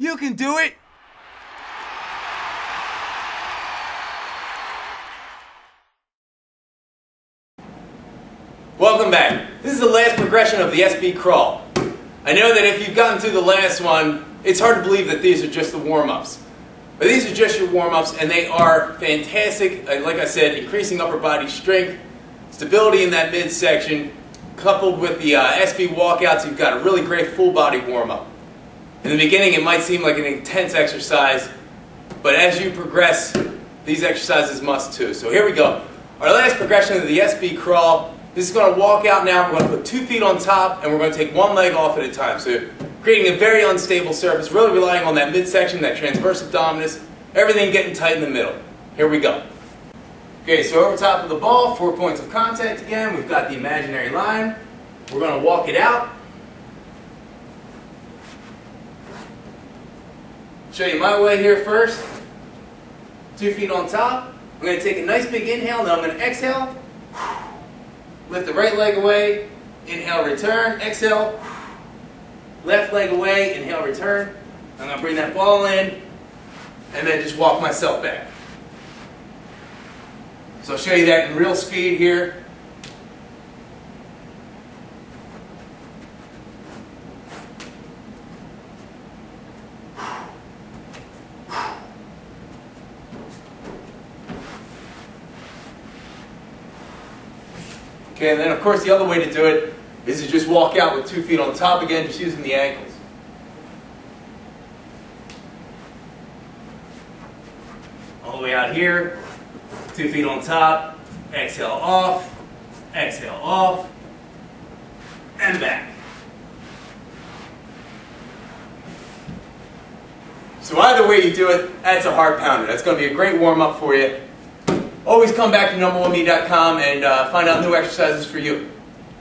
You can do it! Welcome back. This is the last progression of the SB crawl. I know that if you've gotten through the last one, it's hard to believe that these are just the warm-ups. But these are just your warm-ups and they are fantastic. Like I said, increasing upper body strength, stability in that midsection, coupled with the uh, SB walkouts, you've got a really great full body warm-up. In the beginning, it might seem like an intense exercise, but as you progress, these exercises must too. So here we go. Our last progression of the SB crawl. This is going to walk out now. We're going to put two feet on top, and we're going to take one leg off at a time. So creating a very unstable surface, really relying on that midsection, that transverse abdominis, everything getting tight in the middle. Here we go. Okay, so over top of the ball, four points of contact again. We've got the imaginary line. We're going to walk it out. Show you my way here first. Two feet on top. I'm going to take a nice big inhale, then I'm going to exhale. Lift the right leg away. Inhale, return. Exhale. Left leg away. Inhale, return. I'm going to bring that ball in and then just walk myself back. So I'll show you that in real speed here. Okay, and then of course the other way to do it is to just walk out with two feet on top again, just using the ankles. All the way out here, two feet on top, exhale off, exhale off, and back. So either way you do it, that's a heart pounder. That's going to be a great warm-up for you. Always come back to numberoneme.com and uh, find out new exercises for you.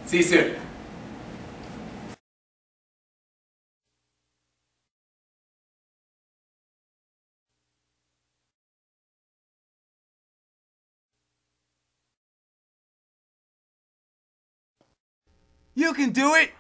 See you soon. You can do it!